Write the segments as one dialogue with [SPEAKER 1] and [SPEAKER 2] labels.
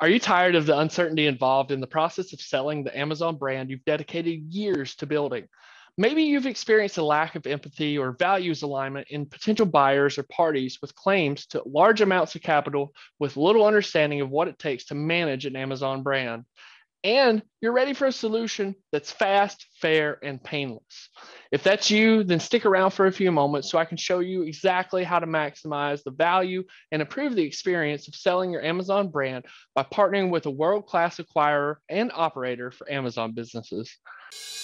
[SPEAKER 1] Are you tired of the uncertainty involved in the process of selling the Amazon brand you've dedicated years to building? Maybe you've experienced a lack of empathy or values alignment in potential buyers or parties with claims to large amounts of capital with little understanding of what it takes to manage an Amazon brand and you're ready for a solution that's fast, fair, and painless. If that's you, then stick around for a few moments so I can show you exactly how to maximize the value and improve the experience of selling your Amazon brand by partnering with a world-class acquirer and operator for Amazon businesses.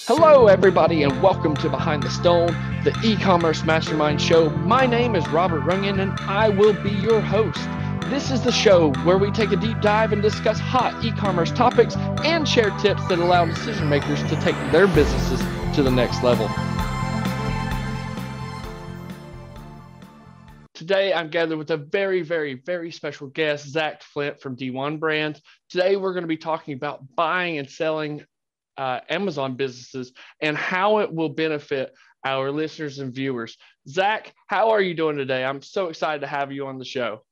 [SPEAKER 1] Hello, everybody, and welcome to Behind the Stone, the e-commerce mastermind show. My name is Robert Runyon, and I will be your host. This is the show where we take a deep dive and discuss hot e commerce topics and share tips that allow decision makers to take their businesses to the next level. Today, I'm gathered with a very, very, very special guest, Zack Flint from D1 Brands. Today, we're going to be talking about buying and selling uh, Amazon businesses and how it will benefit our listeners and viewers. Zack, how are you doing today? I'm so excited to have you on the show.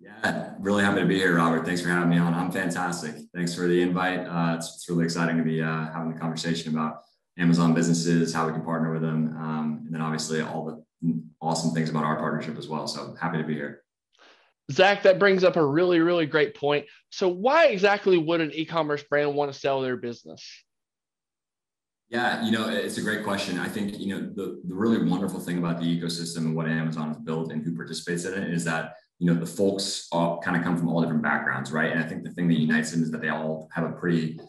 [SPEAKER 2] Yeah, really happy to be here, Robert. Thanks for having me on. I'm fantastic. Thanks for the invite. Uh, it's, it's, really exciting to be uh, having the conversation about Amazon businesses, how we can partner with them, um, and then obviously all the awesome things about our partnership as well. So happy to be here.
[SPEAKER 1] Zack, that brings up a really, really great point. So, why exactly would an e commerce brand want to sell their business?
[SPEAKER 2] Yeah, you know, it's a great question. I think, you know, the, the really wonderful thing about the ecosystem and what Amazon has built and who participates in it is that you know the folks all kind of come from all different backgrounds right? And i think the thing that unites them is that they all have a pretty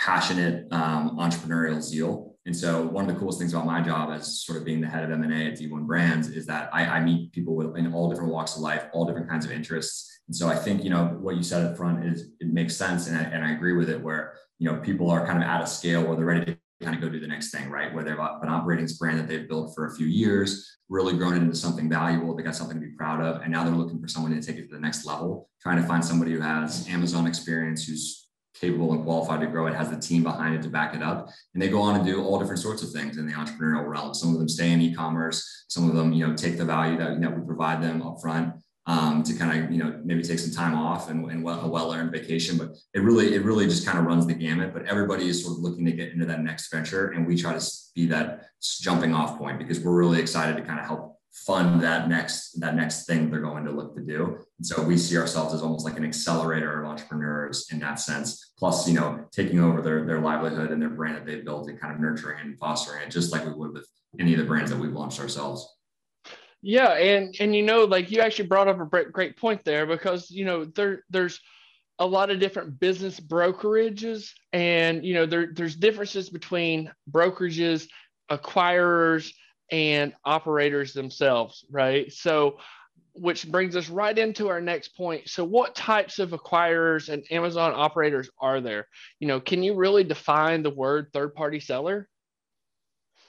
[SPEAKER 2] passionate um, entrepreneurial zeal. And so one of the coolest things about my job as sort of being the head of m&a at d1 brands is that I, I meet people with, in all different walks of life all different kinds of interests. And so i think you know what you said up front is it makes sense and I, and I agree with it where you know people are kind of at a scale where they're ready to kind of go do the next thing, right? Where they've been operating this brand that they've built for a few years, really grown into something valuable. They got something to be proud of. And now they're looking for someone to take it to the next level, trying to find somebody who has Amazon experience, who's capable and qualified to grow it, has the team behind it to back it up. And they go on and do all different sorts of things in the entrepreneurial realm. Some of them stay in e-commerce. Some of them, you know, take the value that, you know, we provide them upfront um, to kind of you know maybe take some time off and, and a well-earned vacation but it really it really just kind of runs the gamut but everybody is sort of looking to get into that next venture and we try to be that jumping off point because we're really excited to kind of help fund that next that next thing they're going to look to do. And so we see ourselves as almost like an accelerator of entrepreneurs in that sense plus you know taking over their their livelihood and their brand that they've built and kind of nurturing and fostering it just like we would with any of the brands that we've launched ourselves
[SPEAKER 1] yeah, and and you know, like you actually brought up a great point there because you know there there's a lot of different business brokerages, and you know there there's differences between brokerages, acquirers, and operators themselves, right? So, which brings us right into our next point. So, what types of acquirers and Amazon operators are there? You know, can you really define the word third party seller?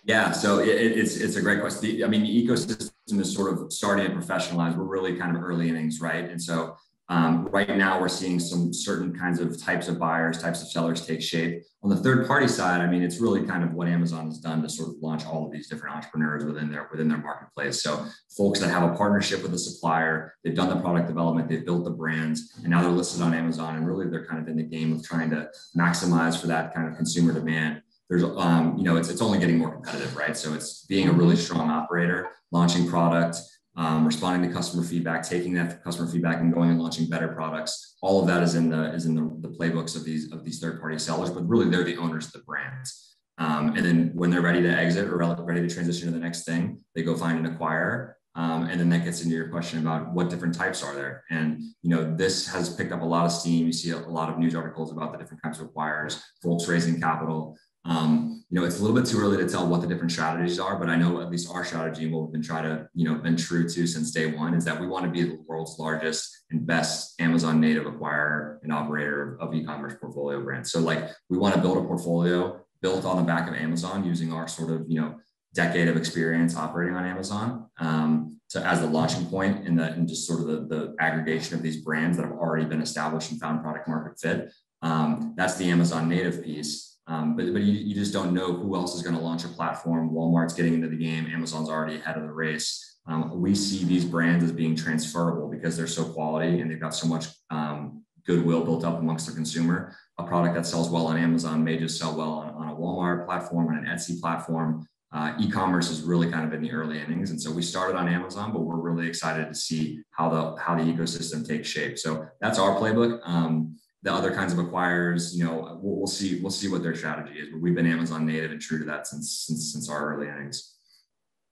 [SPEAKER 2] Yeah, so it, it's it's a great question. The, I mean, the ecosystem is sort of starting to professionalize. We're really kind of early innings, right? And so um, right now we're seeing some certain kinds of types of buyers, types of sellers take shape. On the third party side, I mean, it's really kind of what Amazon has done to sort of launch all of these different entrepreneurs within their within their marketplace. So folks that have a partnership with a supplier, they've done the product development, they've built the brands, and now they're listed on Amazon. And really, they're kind of in the game of trying to maximize for that kind of consumer demand there's um, you know it's, it's only getting more competitive right so it's being a really mm-hmm. strong operator launching product um, responding to customer feedback taking that customer feedback and going and launching better products all of that is in the is in the, the playbooks of these of these third party sellers but really they're the owners of the brands um, and then when they're ready to exit or ready to transition to the next thing they go find an acquirer um, and then that gets into your question about what different types are there. And you know, this has picked up a lot of steam. You see a, a lot of news articles about the different types of acquirers, folks raising capital. Um, you know, it's a little bit too early to tell what the different strategies are, but I know at least our strategy and what we've been trying to, you know, been true to since day one is that we want to be the world's largest and best Amazon native acquirer and operator of e-commerce portfolio brands. So like we want to build a portfolio built on the back of Amazon using our sort of, you know, decade of experience operating on Amazon um, to as the launching point in the and just sort of the, the aggregation of these brands that have already been established and found product market fit. Um, that's the Amazon native piece. Um, but but you, you just don't know who else is going to launch a platform. Walmart's getting into the game. Amazon's already ahead of the race. Um, we see these brands as being transferable because they're so quality and they've got so much um, goodwill built up amongst the consumer. A product that sells well on Amazon may just sell well on, on a Walmart platform and an Etsy platform. Uh, e-commerce is really kind of in the early innings, and so we started on Amazon, but we're really excited to see how the how the ecosystem takes shape. So that's our playbook. Um, the other kinds of acquirers, you know, we'll, we'll, see we'll see what their strategy is. But we've been Amazon native and true to that since since since our early innings.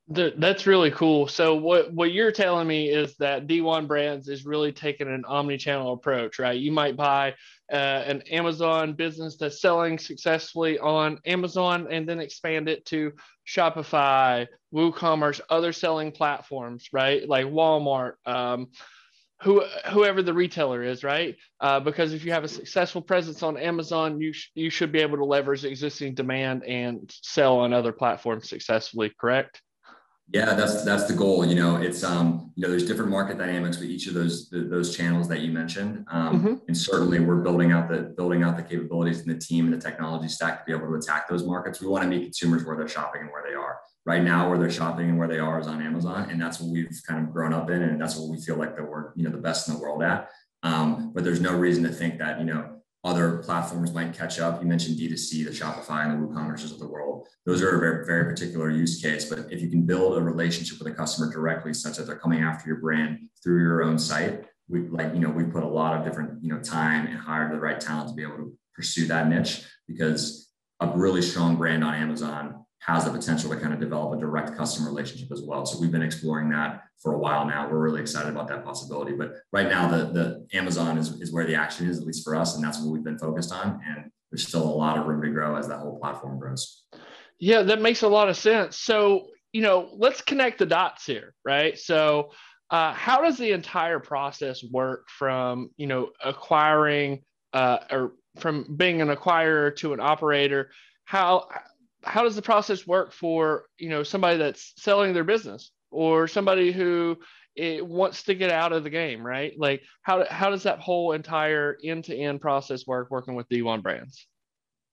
[SPEAKER 1] that's really cool. So what what you're telling me is that D1 Brands is really taking an omni-channel approach, right? You might buy uh, an Amazon business that's selling successfully on Amazon and then expand it to Shopify, WooCommerce, other selling platforms, right? Like Walmart, um, who, whoever the retailer is, right? Uh, because if you have a successful presence on Amazon, you sh- you should be able to leverage existing demand and sell on other platforms successfully. Correct?
[SPEAKER 2] Yeah, that's that's the goal. You know, it's um, you know, there's different market dynamics with each of those the, those channels that you mentioned, um, mm-hmm. and certainly we're building out the building out the capabilities and the team and the technology stack to be able to attack those markets. We want to meet consumers where they're shopping and where they are. Right now, where they're shopping and where they are is on Amazon, and that's what we've kind of grown up in, and that's what we feel like that we're you know the best in the world at. Um, but there's no reason to think that you know other platforms might catch up. You mentioned D2C, the Shopify and the WooCommerces of the world. Those are a very, very particular use case. But if you can build a relationship with a customer directly, such that they're coming after your brand through your own site, we like, you know, we put a lot of different, you know, time and hire the right talent to be able to pursue that niche because a really strong brand on Amazon has the potential to kind of develop a direct customer relationship as well. So we've been exploring that for a while now. We're really excited about that possibility. But right now, the, the Amazon is, is where the action is, at least for us, and that's what we've been focused on. And there's still a lot of room to grow as that whole platform grows.
[SPEAKER 1] Yeah, that makes a lot of sense. So, you know, let's connect the dots here, right? So, uh, how does the entire process work from, you know, acquiring uh, or from being an acquirer to an operator? How how does the process work for you know somebody that's selling their business or somebody who it wants to get out of the game right? Like how, how does that whole entire end-to-end process work working with d1 brands?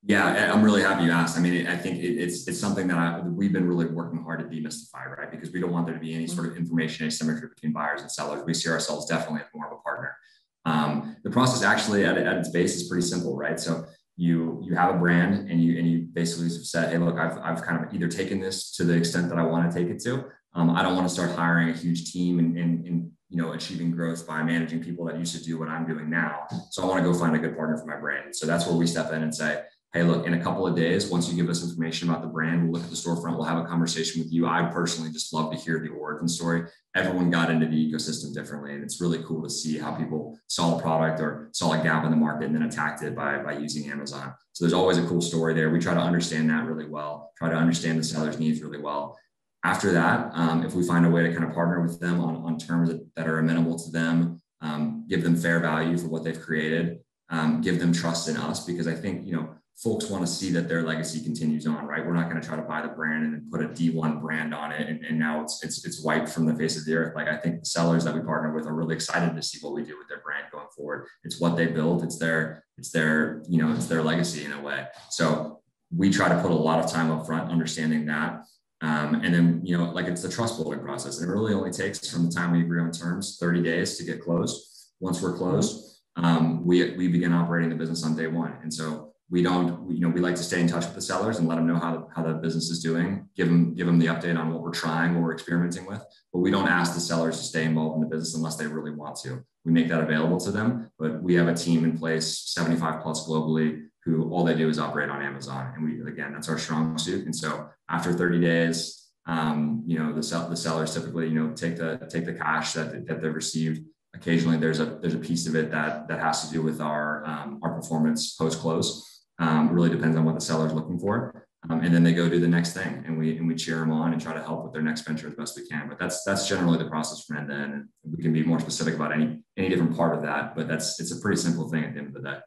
[SPEAKER 2] Yeah i'm really happy you asked. I mean i think it's it's something that I, we've been really working hard to demystify right? Because we don't want there to be any sort of information asymmetry between buyers and sellers. We see ourselves definitely as more of a partner. Um, the process actually at, at its base is pretty simple right? So you you have a brand and you and you basically said hey look I've, I've kind of either taken this to the extent that i want to take it to um, i don't want to start hiring a huge team and, and, and you know achieving growth by managing people that used to do what i'm doing now. So i want to go find a good partner for my brand. So that's where we step in and say hey, look, in a couple of days, once you give us information about the brand, we'll look at the storefront, we'll have a conversation with you. I personally just love to hear the origin story. Everyone got into the ecosystem differently, and it's really cool to see how people saw a product or saw a gap in the market and then attacked it by, by using Amazon. So there's always a cool story there. We try to understand that really well, try to understand the seller's needs really well. After that, um, if we find a way to kind of partner with them on, on terms that, that are amenable to them, um, give them fair value for what they've created, um, give them trust in us, because I think, you know, folks want to see that their legacy continues on, right? We're not going to try to buy the brand and then put a D1 brand on it and, and now it's, it's it's wiped from the face of the earth. Like I think the sellers that we partner with are really excited to see what we do with their brand going forward. It's what they built. It's their it's their you know it's their legacy in a way. So we try to put a lot of time up front understanding that. Um, and then, you know, like it's the trust building process. And it really only takes from the time we agree on terms 30 days to get closed. Once we're closed, um, we, we begin operating the business on day one. And so we don't, you know, we like to stay in touch with the sellers and let them know how, how the business is doing, give them, give them the update on what we're trying, what we're experimenting with. But we don't ask the sellers to stay involved in the business unless they really want to. We make that available to them, but we have a team in place, 75 plus globally, who all they do is operate on Amazon. And we, again, that's our strong suit. And so after 30 days, um, you know, the, sell, the sellers typically, you know, take the, take the cash that, that they've received. Occasionally there's a, there's a piece of it that, that has to do with our, um, our performance post close um, really depends on what the seller is looking for. Um, and then they go do the next thing and we and we cheer them on and try to help with their next venture as best we can. But that's that's generally the process from end to end. And we can be more specific about any any different part of that, but that's it's a pretty simple thing at the end of the day.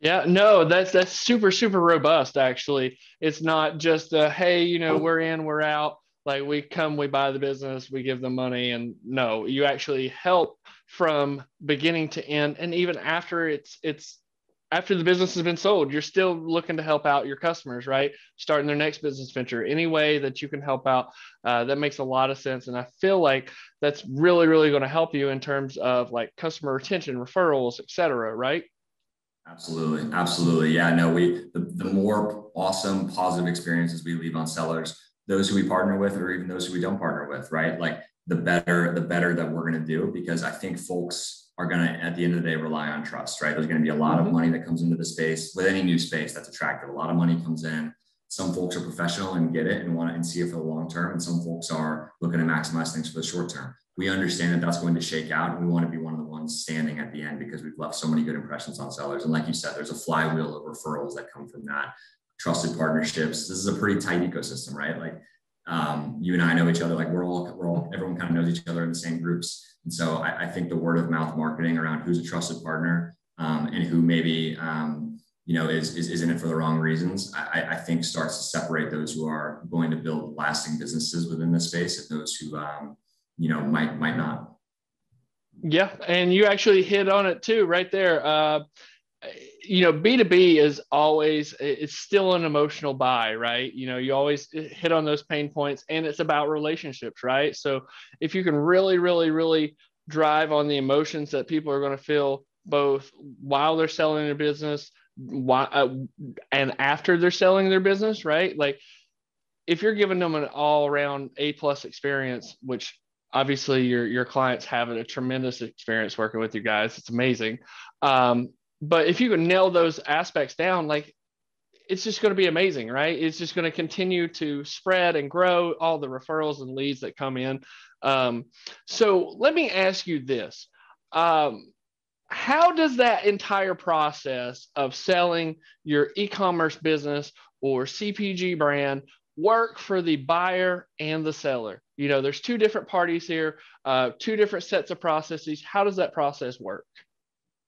[SPEAKER 1] Yeah, no, that's that's super super robust. Actually, it's not just a hey, you know, we're in, we're out. Like we come, we buy the business, we give them money, and no, you actually help from beginning to end, and even after it's it's after the business has been sold, you're still looking to help out your customers, right? Starting their next business venture, any way that you can help out, uh, that makes a lot of sense. And I feel like that's really, really going to help you in terms of like customer retention, referrals, et cetera, right?
[SPEAKER 2] Absolutely. Absolutely. Yeah, no, we, the, the more awesome, positive experiences we leave on sellers, those who we partner with, or even those who we don't partner with, right? Like the better, the better that we're going to do, because I think folks, are going to, at the end of the day, rely on trust, right? There's going to be a lot mm-hmm. of money that comes into the space with any new space that's attractive. A lot of money comes in. Some folks are professional and get it and want to and see it for the long term. And some folks are looking to maximize things for the short term. We understand that that's going to shake out. And we want to be one of the ones standing at the end because we've left so many good impressions on sellers. And like you said, there's a flywheel of referrals that come from that. Trusted partnerships. This is a pretty tight ecosystem, right? Like um, you and I know each other. Like we're all, we're all, everyone kind of knows each other in the same groups and so I, I think the word of mouth marketing around who's a trusted partner um, and who maybe um, you know is, is, is in it for the wrong reasons, I, I, think starts to separate those who are going to build lasting businesses within this space and those who um, you know might might not.
[SPEAKER 1] Yeah, and you actually hit on it too, right there. Uh, you know b2b is always it's still an emotional buy right? You know you always hit on those pain points and it's about relationships right? So if you can really really really drive on the emotions that people are going to feel both while they're selling their business uh, and after they're selling their business right? Like if you're giving them an all around a plus experience which obviously your your clients have a tremendous experience working with you guys it's amazing um, but if you can nail those aspects down, like it's just going to be amazing, right? It's just going to continue to spread and grow all the referrals and leads that come in. Um, so let me ask you this. Um, how does that entire process of selling your e-commerce business or CPG brand work for the buyer and the seller? You know, there's two different parties here, uh, two different sets of processes. How does that process work?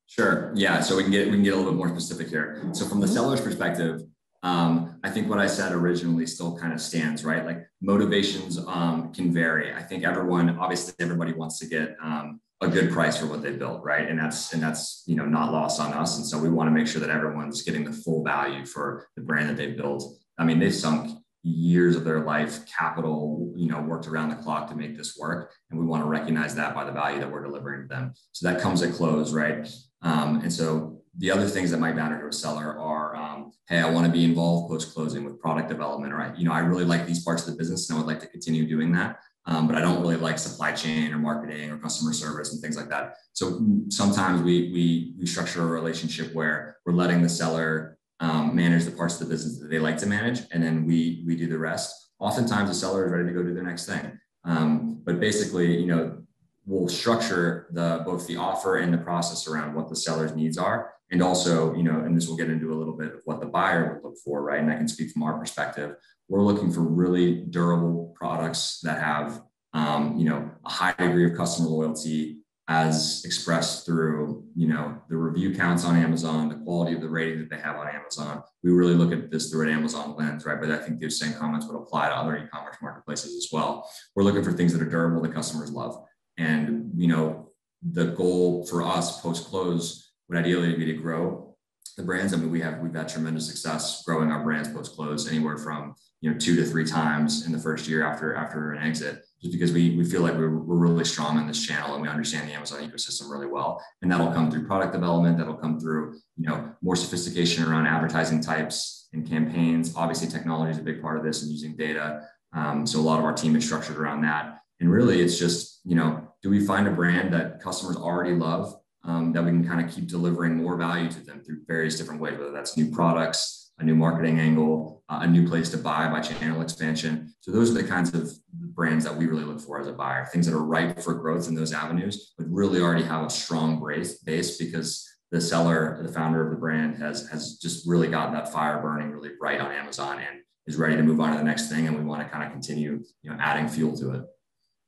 [SPEAKER 2] Sure. Yeah. So we can get we can get a little bit more specific here. So from the mm-hmm. seller's perspective, um, I think what I said originally still kind of stands, right? Like motivations um, can vary. I think everyone, obviously, everybody wants to get um, a good price for what they built, right? And that's and that's you know not lost on us. And so we want to make sure that everyone's getting the full value for the brand that they built. I mean, they've sunk years of their life, capital, you know, worked around the clock to make this work, and we want to recognize that by the value that we're delivering to them. So that comes at close, right? Um, and so the other things that might matter to a seller are, um, hey, I want to be involved post closing with product development, I, you know, I really like these parts of the business and I would like to continue doing that. Um, but I don't really like supply chain or marketing or customer service and things like that. So sometimes we we we structure a relationship where we're letting the seller um, manage the parts of the business that they like to manage, and then we we do the rest. Oftentimes, the seller is ready to go do their next thing. Um, but basically, you know, we'll structure the both the offer and the process around what the seller's needs are and also you know and this will get into a little bit of what the buyer would look for right and i can speak from our perspective we're looking for really durable products that have um, you know a high degree of customer loyalty as expressed through you know the review counts on amazon the quality of the rating that they have on amazon. We really look at this through an amazon lens right? But i think those same comments would apply to other e-commerce marketplaces as well. We're looking for things that are durable that customers love. And, you know, the goal for us post close would ideally be to grow the brands. I mean, we have, we've had tremendous success growing our brands post close anywhere from, you know, two to three times in the first year after, after an exit, just because we, we feel like we're, we're really strong in this channel and we understand the Amazon ecosystem really well. And that'll come through product development. That'll come through, you know, more sophistication around advertising types and campaigns. Obviously technology is a big part of this and using data. Um, so a lot of our team is structured around that. And really it's just, you know, do we find a brand that customers already love um, that we can kind of keep delivering more value to them through various different ways, whether that's new products, a new marketing angle, uh, a new place to buy by channel expansion. So those are the kinds of brands that we really look for as a buyer, things that are ripe for growth in those avenues, but really already have a strong base, base because the seller, the founder of the brand has, has just really gotten that fire burning really bright on Amazon and is ready to move on to the next thing. And we want to kind of continue, you know, adding fuel to it.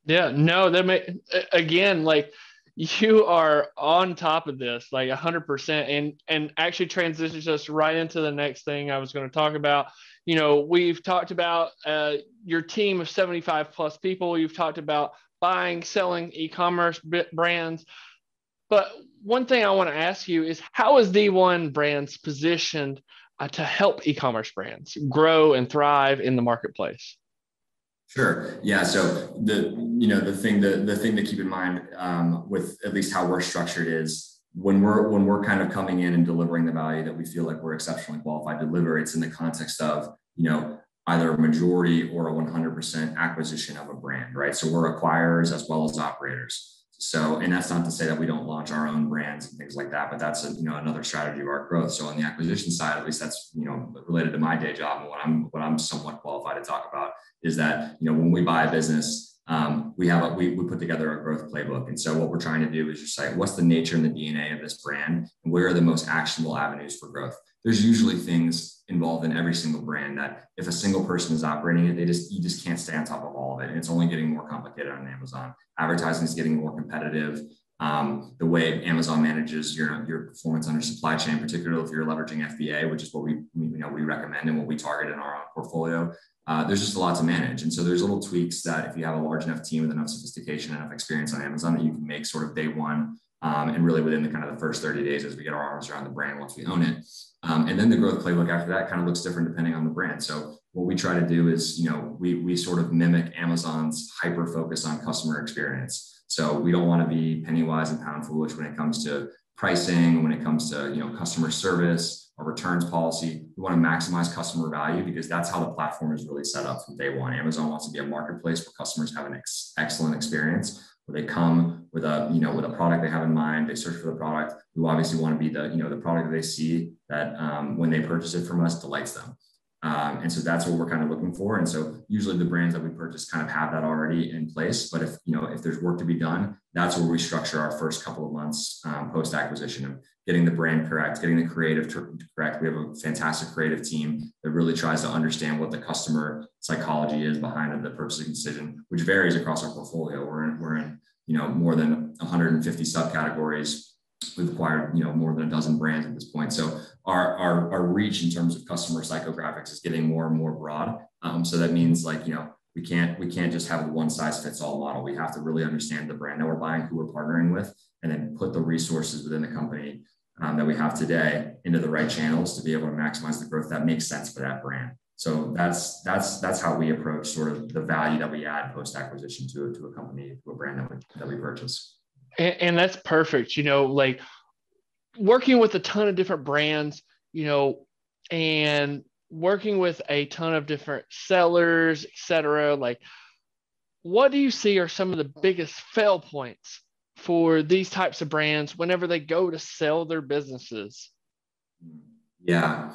[SPEAKER 1] Yeah, no, that may again like you are on top of this like 100% and and actually transitions us right into the next thing I was going to talk about. You know, we've talked about uh, your team of 75 plus people. You've talked about buying, selling e-commerce brands. But one thing I want to ask you is how is D1 Brands positioned uh, to help e-commerce brands grow and thrive in the marketplace?
[SPEAKER 2] Sure. Yeah. So the you know the thing the the thing to keep in mind um, with at least how we're structured is when we're when we're kind of coming in and delivering the value that we feel like we're exceptionally qualified to deliver, it's in the context of you know either a majority or a 100% acquisition of a brand, right? So we're acquirers as well as operators. So, and that's not to say that we don't launch our own brands and things like that, but that's a, you know another strategy of our growth. So on the acquisition side, at least that's you know related to my day job and what I'm what I'm somewhat qualified to talk about is that you know when we buy a business, um, we have a, we, we put together a growth playbook. And so what we're trying to do is just say what's the nature and the DNA of this brand and where are the most actionable avenues for growth there's usually things involved in every single brand that if a single person is operating it, they just you just can't stay on top of all of it. And it's only getting more complicated on Amazon. Advertising is getting more competitive. Um, the way Amazon manages your, your performance under supply chain, particularly if you're leveraging FBA, which is what we you know we recommend and what we target in our own portfolio. Uh, there's just a lot to manage, and so there's little tweaks that if you have a large enough team with enough sophistication, enough experience on Amazon, that you can make sort of day one um, and really within the kind of the first 30 days as we get our arms around the brand once we own it. Um, and then the growth playbook after that kind of looks different depending on the brand. So what we try to do is, you know, we, we sort of mimic Amazon's hyper focus on customer experience. So we don't want to be penny wise and pound foolish when it comes to pricing, when it comes to, you know, customer service returns policy. We want to maximize customer value because that's how the platform is really set up from day one. Amazon wants to be a marketplace where customers have an ex- excellent experience where they come with a you know with a product they have in mind they search for the product. We obviously want to be the you know the product that they see that um, when they purchase it from us delights them. Um, and so that's what we're kind of looking for. And so usually the brands that we purchase kind of have that already in place. But if you know if there's work to be done that's where we structure our first couple of months um, post acquisition of getting the brand correct getting the creative correct we have a fantastic creative team that really tries to understand what the customer psychology is behind the purchasing decision which varies across our portfolio we're in, we're in you know, more than 150 subcategories. We've acquired, you know, more than a dozen brands at this point. So our, our, our reach in terms of customer psychographics is getting more and more broad. Um, so that means like, you know, we can't we can't just have a one size fits all model. We have to really understand the brand that we're buying, who we're partnering with, and then put the resources within the company um, that we have today into the right channels to be able to maximize the growth that makes sense for that brand. So that's that's that's how we approach sort of the value that we add post acquisition to to a company to a brand that we that we purchase.
[SPEAKER 1] And, and that's perfect. You know, like working with a ton of different brands. You know, and working with a ton of different sellers, et cetera. Like, what do you see are some of the biggest fail points for these types of brands whenever they go to sell their businesses?
[SPEAKER 2] Yeah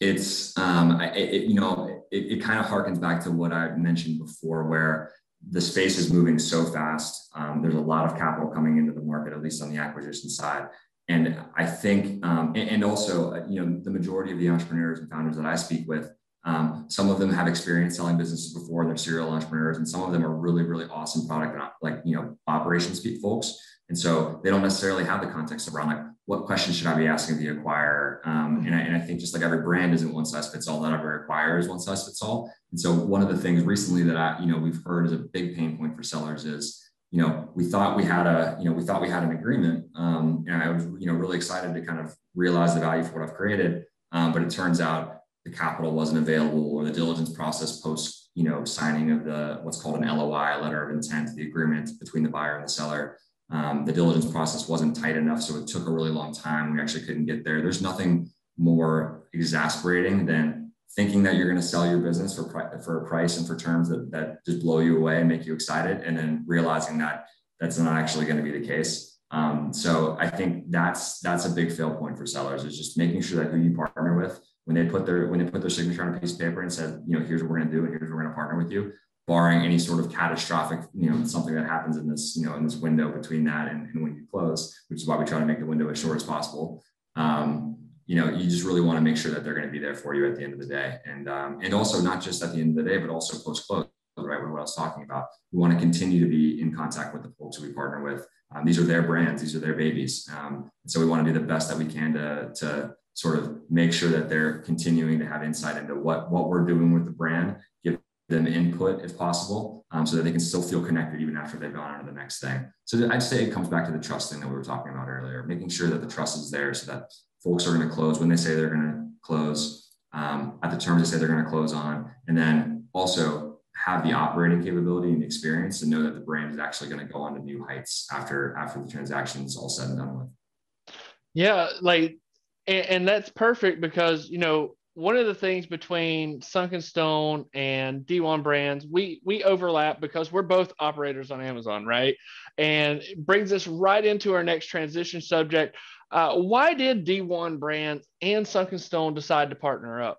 [SPEAKER 2] it's um, it, you know it, it kind of harkens back to what I mentioned before, where the space is moving so fast. Um, there's a lot of capital coming into the market, at least on the acquisition side. And I think, um, and, and, also, uh, you know, the majority of the entrepreneurs and founders that I speak with, um, some of them have experience selling businesses before, and they're serial entrepreneurs, and some of them are really, really awesome product like you know operations folks. And so they don't necessarily have the context around like what questions should I be asking the acquirer? Um, and, I, and I think just like every brand isn't one size fits all, not every acquirer is one size fits all. And so one of the things recently that I, you know, we've heard is a big pain point for sellers is, you know, we thought we had a, you know, we thought we had an agreement. Um, and I was, you know, really excited to kind of realize the value for what I've created. Um, but it turns out the capital wasn't available or the diligence process post, you know, signing of the what's called an LOI, letter of intent, the agreement between the buyer and the seller um, the diligence process wasn't tight enough, so it took a really long time. We actually couldn't get there. There's nothing more exasperating than thinking that you're going to sell your business for, for a price and for terms that, that just blow you away and make you excited, and then realizing that that's not actually going to be the case. Um, so I think that's that's a big fail point for sellers is just making sure that who you partner with when they put their when they put their signature on a piece of paper and said, you know, here's what we're going to do and here's what we're going to partner with you, barring any sort of catastrophic, you know, something that happens in this, you know, in this window between that and, and when you close, which is why we try to make the window as short as possible. Um, you know, you just really want to make sure that they're going to be there for you at the end of the day, and um, and also not just at the end of the day, but also post close. Right, what I was talking about. We want to continue to be in contact with the folks who we partner with. Um, these are their brands, these are their babies, um, and so we want to do the best that we can to to sort of make sure that they're continuing to have insight into what what we're doing with the brand, give them input if possible um, so that they can still feel connected even after they've gone on to the next thing. So I'd say it comes back to the trust thing that we were talking about earlier, making sure that the trust is there so that folks are going to close when they say they're going to close um, at the terms they say they're going to close on. And then also have the operating capability and experience to know that the brand is actually going to go on to new heights after after the transaction is all said and done with.
[SPEAKER 1] Yeah, like and, and that's perfect because you know one of the things between Sunken Stone and D1 Brands, we we overlap because we're both operators on Amazon, right? And brings us right into our next transition subject. Uh, why did D1 Brands and Sunken Stone decide to partner up?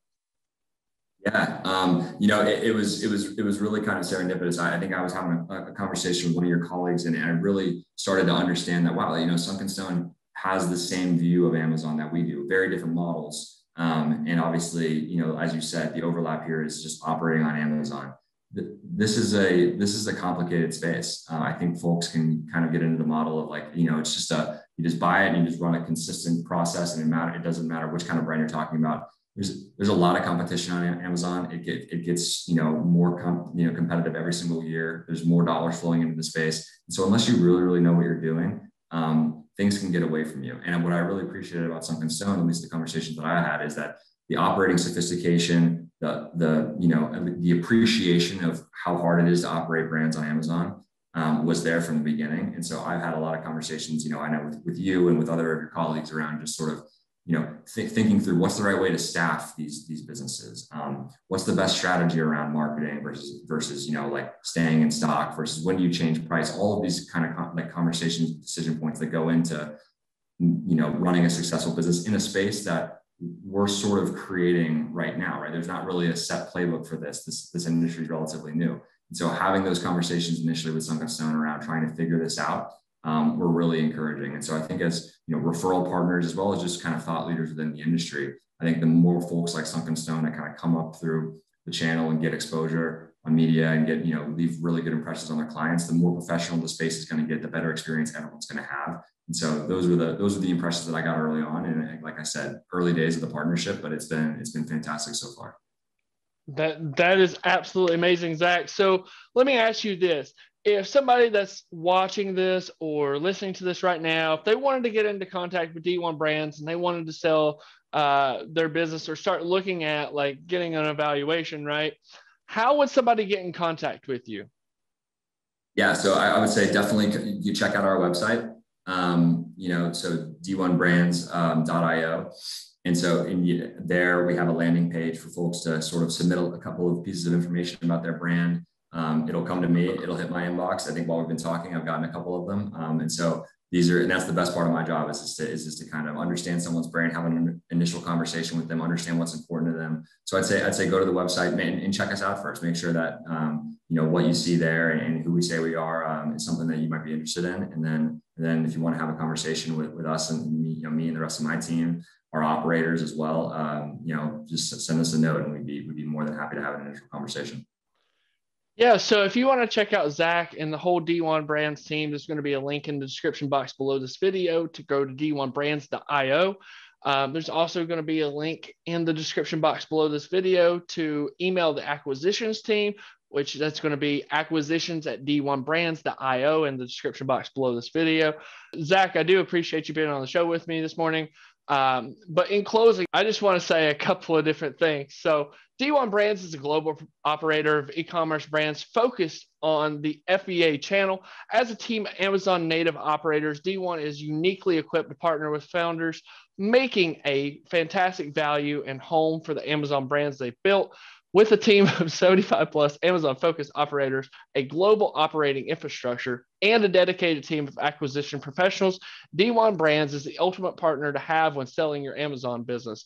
[SPEAKER 2] Yeah, um, you know, it, it, was it was it was really kind of serendipitous. I, I think I was having a, a, conversation with one of your colleagues, and I really started to understand that wow, you know, Sunken Stone has the same view of Amazon that we do, very different models um, and obviously, you know, as you said, the overlap here is just operating on Amazon. This is a this is a complicated space. Uh, I think folks can kind of get into the model of like, you know, it's just a you just buy it and you just run a consistent process, and it matter it doesn't matter which kind of brand you're talking about. There's there's a lot of competition on Amazon. It get, it gets you know more com, you know competitive every single year. There's more dollars flowing into the space, and so unless you really really know what you're doing, um, things can get away from you. And what I really appreciated about Sunken Stone, at least the conversations that I had, is that the operating sophistication, the the you know the appreciation of how hard it is to operate brands on Amazon um, was there from the beginning. And so I've had a lot of conversations, you know, I know with, with you and with other of your colleagues around just sort of you know, th- thinking through what's the right way to staff these these businesses. Um, what's the best strategy around marketing versus versus you know like staying in stock versus when do you change price? All of these kind of like conversations, decision points that go into you know running a successful business in a space that we're sort of creating right now. Right, there's not really a set playbook for this. This this industry is relatively new. And so having those conversations initially with Sunken Stone around trying to figure this out um, were really encouraging. And so I think as you know, referral partners as well as just kind of thought leaders within the industry, I think the more folks like Sunken Stone that kind of come up through the channel and get exposure on media and get you know leave really good impressions on their clients, the more professional the space is going to get, the better experience everyone's going to have. And so those were the those are the impressions that I got early on, and like I said, early days of the partnership, but it's been it's been fantastic so far.
[SPEAKER 1] That that is absolutely amazing, Zack. So let me ask you this: if somebody that's watching this or listening to this right now, if they wanted to get into contact with D1 brands and they wanted to sell uh, their business or start looking at like getting an evaluation, right? How would somebody get in contact with you?
[SPEAKER 2] Yeah, so I, I would say definitely you check out our website. Um, you know, so d1brands.io. Um, and so in there, we have a landing page for folks to sort of submit a couple of pieces of information about their brand um, it'll come to me. It'll hit my inbox. I think while we've been talking, I've gotten a couple of them. Um, and so these are, and that's the best part of my job is just to, is just to kind of understand someone's brand, have an initial conversation with them, understand what's important to them. So I'd say, I'd say go to the website and, and check us out first. Make sure that, um, you know, what you see there and, who we say we are um, is something that you might be interested in. And then, and then if you want to have a conversation with, with us and me, you know, me and the rest of my team, our operators as well, um, you know, just send us a note and we'd be, we'd be more than happy to have an initial conversation.
[SPEAKER 1] Yeah, so if you want to check out Zack and the whole D1 Brands team, there's going to be a link in the description box below this video to go to d1brands.io. Um, there's also going to be a link in the description box below this video to email the acquisitions team, which that's going to be acquisitions at d1brands.io in the description box below this video. Zack, I do appreciate you being on the show with me this morning. Um, but in closing, I just want to say a couple of different things. So, D1 Brands is a global operator of e commerce brands focused on the FBA channel. As a team of Amazon native operators, D1 is uniquely equipped to partner with founders, making a fantastic value and home for the Amazon brands they've built. With a team of 75 plus Amazon focused operators, a global operating infrastructure, and a dedicated team of acquisition professionals, D1 Brands is the ultimate partner to have when selling your Amazon business.